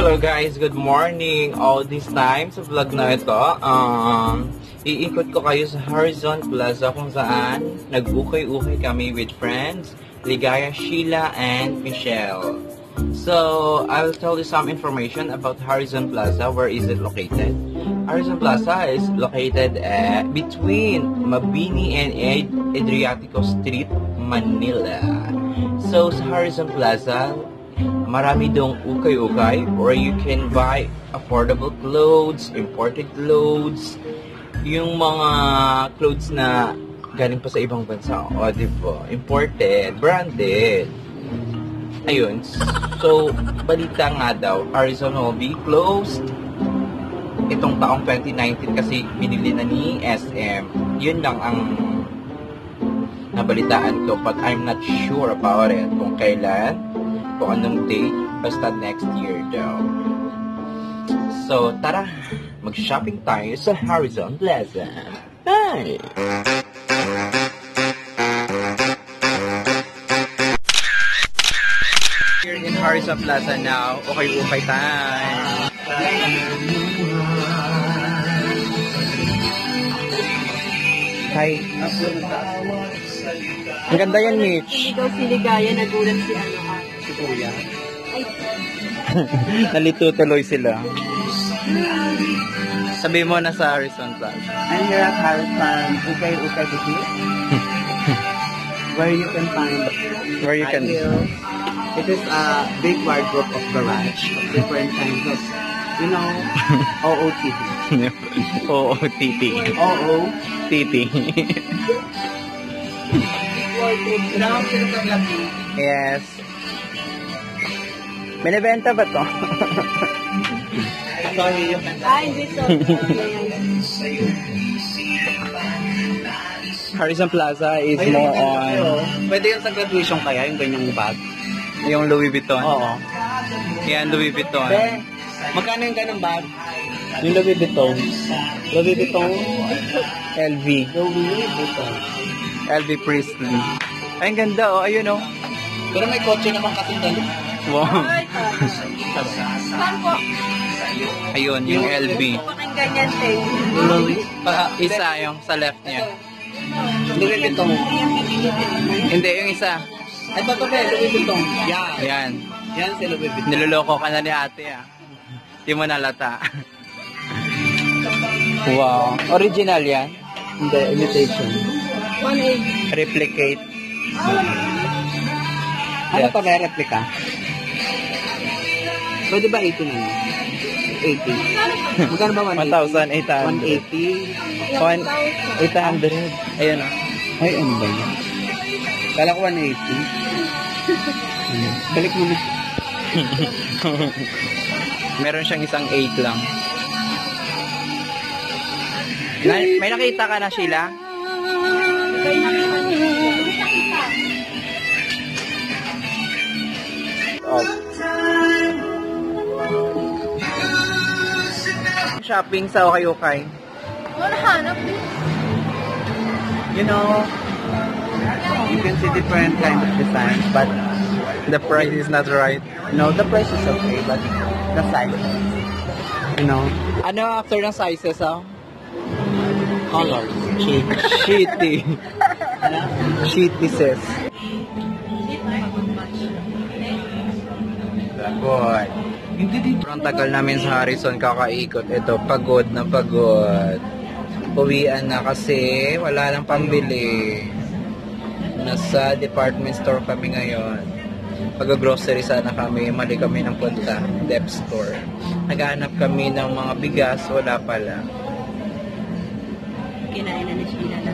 Hello guys, good morning. All this time sa vlog na ito, um, iikot ko kayo sa Horizon Plaza kung saan nag-ukay-ukay kami with friends, Ligaya, Sheila, and Michelle. So, I will tell you some information about Horizon Plaza. Where is it located? Horizon Plaza is located uh, between Mabini and Ad- Adriatico Street, Manila. So, sa Horizon Plaza, marami dong ukay-ukay or you can buy affordable clothes, imported clothes, yung mga clothes na galing pa sa ibang bansa. O, di ba? Imported, branded. Ayun. So, balita nga daw, Arizona be closed itong taong 2019 kasi binili na ni SM. Yun lang ang nabalitaan ko but I'm not sure about it kung kailan, kung anong date, basta next year daw. So, tara, mag-shopping tayo sa Horizon Plaza. Bye! Here in Horizon Plaza now. Okay, okay time. Hi. Ang ganda yan, Mitch. Ikaw si Ligaya, nagulat si ano. Si Kuya. Nalito tuloy sila. Sabi mo na sa Horizon Plaza. I'm here at Harrison Ukay Ukay Boutique, where you can find Where you can... It is a big wardrobe of garage of different kinds of, you know, OOTD. Oo, titi. OO. Titi. yes. Binibenta ba to? Ah, hindi so. Horizon Plaza is more on Pwede yung sa graduation kaya, yung ganyang bag. yung Louis Vuitton. Oo. Yan, Louis Vuitton. Be, magkano yung ganang bag? Yung Louis Vuitton. Louis Vuitton. LV. Louis Vuitton. LV Priestley. Ay, ang ganda oh. Ayun oh. Pero may kotse naman kasi dali. Wow. Saan po? Ayun, yung LV. Pakinggan yan, Tay. Louis. Pa, isa yung sa left niya. Vuitton. Hindi, yung isa. Ay, ba ito ba? Vuitton. Yan. Yan. Yan si Vuitton. Niloloko ka na ni ate ah. Di mo nalata. wow. Original yan? Hindi, imitation. 180. Replicate. Ano to, may replica? Pwede ba 80 na lang? 80. Magkano ba 180? 1,800. 180. One- 800. Ayun oh. Ay, ano ba yun? Kala ko 180. Hmm. Balik mo na. Meron siyang isang 8 lang. Na, may nakita ka na, Sheila? Oh. Shopping sa Okay Okay. Wala hanap. You know, you can see different kind of designs, but The price is not right. no, the price is okay, but the size, you know, Ano after ng sizes, oh? colors. Shitty. Shitty sis. Pagod. Sobrang tagal namin sa Harrison kakaikot. Ito, pagod na pagod. Uwian na kasi wala nang pambili. Nasa department store kami ngayon. Pag-grocery sana kami, mali kami ng punta, dep store. Naghahanap kami ng mga bigas, wala pala. Kinain na ni Sheila na.